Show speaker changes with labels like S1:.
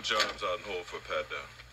S1: Put your arms out and hold for a pat down.